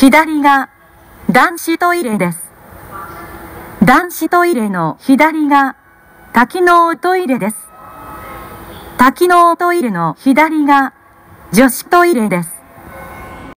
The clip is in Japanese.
左が男子トイレです。男子トイレの左が多機能トイレです。多機能トイレの左が女子トイレです。